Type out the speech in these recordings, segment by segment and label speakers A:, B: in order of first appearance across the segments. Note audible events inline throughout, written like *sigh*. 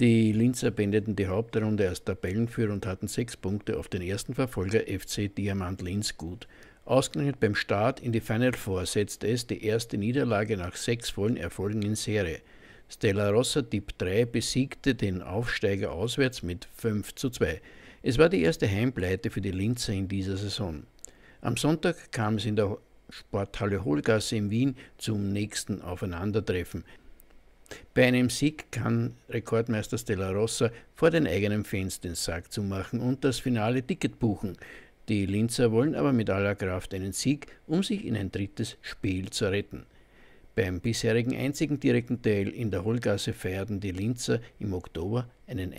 A: Die Linzer beendeten die Hauptrunde als Tabellenführer und hatten sechs Punkte auf den ersten Verfolger FC Diamant Linz gut. Ausgerechnet beim Start in die Final Four setzte es die erste Niederlage nach sechs vollen Erfolgen in Serie. Stella Rossa Typ 3 besiegte den Aufsteiger auswärts mit 5 zu 2. Es war die erste Heimpleite für die Linzer in dieser Saison. Am Sonntag kam es in der Sporthalle Hohlgasse in Wien zum nächsten Aufeinandertreffen. Bei einem Sieg kann Rekordmeister Stella Rossa vor den eigenen Fans den Sack zumachen und das finale Ticket buchen. Die Linzer wollen aber mit aller Kraft einen Sieg, um sich in ein drittes Spiel zu retten. Beim bisherigen einzigen direkten Teil in der Hohlgasse feierten die Linzer im Oktober einen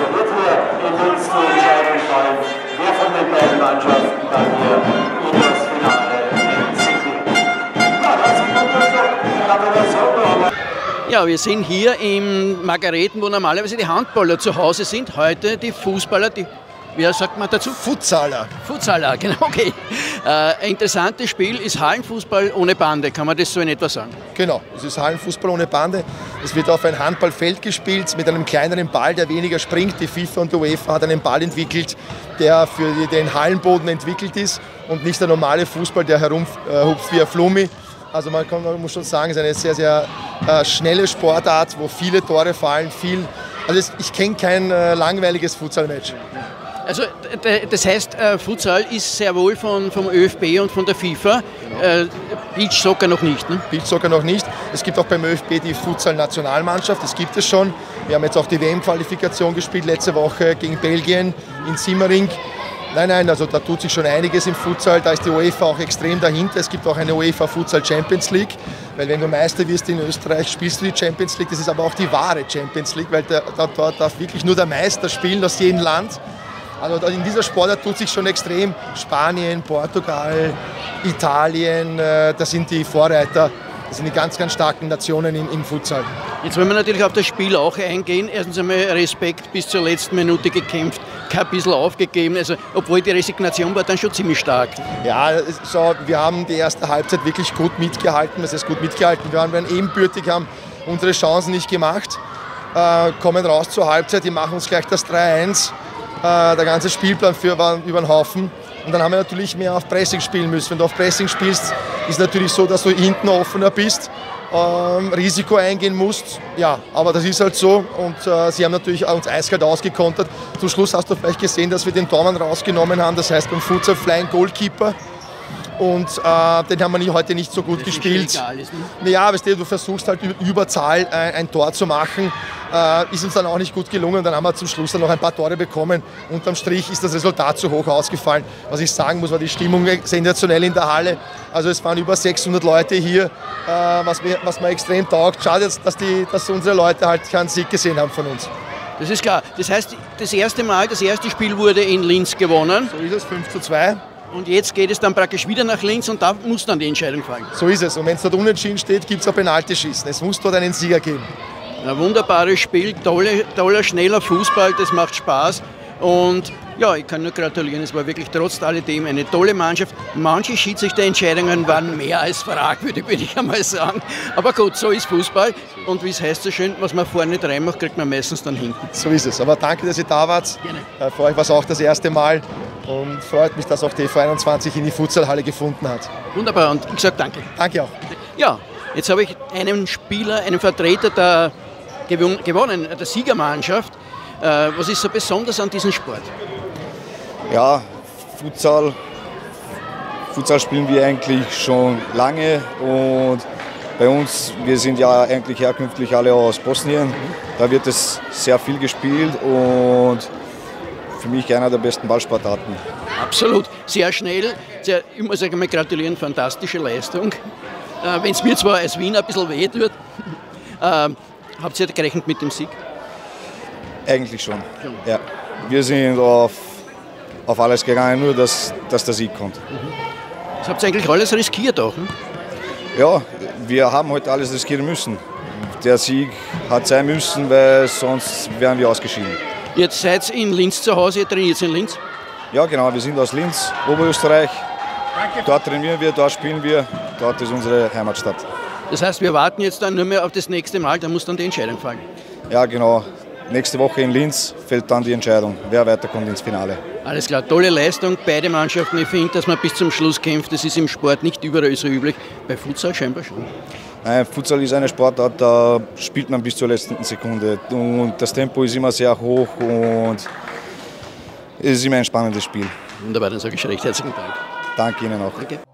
A: transferiert wird, in Linz zur Entscheidung fallen, wer von den beiden
B: Mannschaften dann hier in das Finale entwickelt. Ja, das ist gut, das
C: ja, wir sind hier im Margareten, wo normalerweise die Handballer zu Hause sind. Heute die Fußballer, die wie sagt man dazu?
D: Futsaler.
C: Futsaler, *laughs* genau, okay. Äh, ein interessantes Spiel ist Hallenfußball ohne Bande, kann man das so in etwa sagen?
D: Genau, es ist Hallenfußball ohne Bande. Es wird auf ein Handballfeld gespielt mit einem kleineren Ball, der weniger springt. Die FIFA und die UEFA hat einen Ball entwickelt, der für den Hallenboden entwickelt ist und nicht der normale Fußball, der herumhupft wie ein Flummi. Also man, kann, man muss schon sagen, es ist eine sehr, sehr äh, schnelle Sportart, wo viele Tore fallen, viel. Also ich kenne kein äh, langweiliges Futsal-Match.
C: Also das heißt, äh, Futsal ist sehr wohl von, vom ÖFB und von der FIFA, äh, Beach Soccer noch nicht. Ne?
D: Beach Soccer noch nicht. Es gibt auch beim ÖFB die Futsal-Nationalmannschaft, das gibt es schon. Wir haben jetzt auch die WM-Qualifikation gespielt letzte Woche gegen Belgien in Simmering. Nein, nein, also da tut sich schon einiges im Futsal. Da ist die UEFA auch extrem dahinter. Es gibt auch eine UEFA Futsal Champions League, weil wenn du Meister wirst in Österreich, spielst du die Champions League. Das ist aber auch die wahre Champions League, weil da, dort darf wirklich nur der Meister spielen aus jedem Land. Also in dieser Sportart tut sich schon extrem. Spanien, Portugal, Italien, äh, das sind die Vorreiter. Das sind die ganz, ganz starken Nationen im, im Futsal.
C: Jetzt wollen wir natürlich auf das Spiel auch eingehen. Erstens einmal Respekt bis zur letzten Minute gekämpft, kein bisschen aufgegeben. Also, obwohl die Resignation war dann schon ziemlich stark.
D: Ja, so, wir haben die erste Halbzeit wirklich gut mitgehalten. Das ist gut mitgehalten. Wir waren ebenbürtig, haben unsere Chancen nicht gemacht. Äh, kommen raus zur Halbzeit, die machen uns gleich das 3-1 äh, der ganze Spielplan für war über den Haufen. Und dann haben wir natürlich mehr auf Pressing spielen müssen. Wenn du auf Pressing spielst, ist natürlich so, dass du hinten offener bist, ähm, Risiko eingehen musst. Ja, aber das ist halt so. Und äh, sie haben natürlich uns eiskalt ausgekontert. Zum Schluss hast du vielleicht gesehen, dass wir den Tormann rausgenommen haben. Das heißt beim Futsal Flying Goalkeeper. Und äh, den haben wir heute nicht so gut gespielt. Ne? Ja, weißt du, du versuchst halt über Zahl ein, ein Tor zu machen. Äh, ist uns dann auch nicht gut gelungen. Dann haben wir zum Schluss dann noch ein paar Tore bekommen. Unterm Strich ist das Resultat zu hoch ausgefallen. Was ich sagen muss, war die Stimmung sensationell in der Halle. Also es waren über 600 Leute hier, äh, was, mir, was mir extrem taugt. Schade, dass, die, dass unsere Leute halt keinen Sieg gesehen haben von uns.
C: Das ist klar. Das heißt, das erste Mal, das erste Spiel wurde in Linz gewonnen.
D: So ist es, 5 zu 2.
C: Und jetzt geht es dann praktisch wieder nach Linz und da muss dann die Entscheidung fallen.
D: So ist es. Und wenn es dort unentschieden steht, gibt es ein Penaltyschießen. Es muss dort einen Sieger geben.
C: Ein wunderbares Spiel, tolle, toller, schneller Fußball, das macht Spaß. Und ja, ich kann nur gratulieren. Es war wirklich trotz alledem eine tolle Mannschaft. Manche Schiedsrichterentscheidungen waren mehr als fragwürdig, würde ich *laughs* einmal sagen. Aber gut, so ist Fußball. Und wie es heißt so schön, was man vorne nicht reinmacht, kriegt man meistens dann hinten.
D: So ist es. Aber danke, dass ihr da wart. Gerne. Äh, für euch war es auch das erste Mal. Und freut mich, dass auch die V21 in die Futsalhalle gefunden hat.
C: Wunderbar. Und ich sage danke.
D: Danke auch.
C: Ja, jetzt habe ich einen Spieler, einen Vertreter der gewonnen, der Siegermannschaft. Äh, was ist so besonders an diesem Sport?
E: Ja, Futsal. Futsal spielen wir eigentlich schon lange und bei uns, wir sind ja eigentlich herkünftig alle aus Bosnien. Da wird es sehr viel gespielt und für mich einer der besten Ballsportarten.
C: Absolut, sehr schnell. Sehr, ich muss einmal gratulieren, fantastische Leistung. Äh, Wenn es mir zwar als Wien ein bisschen weh tut, *laughs* äh, habt ihr gerechnet mit dem Sieg?
E: Eigentlich schon. Ja. Wir sind auf auf alles gegangen, nur dass, dass der Sieg kommt.
C: Das habt ihr eigentlich alles riskiert auch? Hm?
E: Ja, wir haben heute alles riskieren müssen. Der Sieg hat sein müssen, weil sonst wären wir ausgeschieden.
C: Jetzt seid ihr in Linz zu Hause, ihr trainiert in Linz?
E: Ja, genau, wir sind aus Linz, Oberösterreich. Dort trainieren wir, dort spielen wir, dort ist unsere Heimatstadt.
C: Das heißt, wir warten jetzt dann nur mehr auf das nächste Mal, da muss dann die Entscheidung fallen.
E: Ja, genau. Nächste Woche in Linz fällt dann die Entscheidung, wer weiterkommt ins Finale.
C: Alles klar, tolle Leistung, beide Mannschaften. Ich finde, dass man bis zum Schluss kämpft. Das ist im Sport nicht überall so üblich. Bei Futsal scheinbar schon.
E: Nein, Futsal ist eine Sportart, da spielt man bis zur letzten Sekunde. Und das Tempo ist immer sehr hoch und es ist immer ein spannendes Spiel.
C: Wunderbar, dann sage ich recht herzlichen Dank.
E: Danke Ihnen auch.
C: Danke.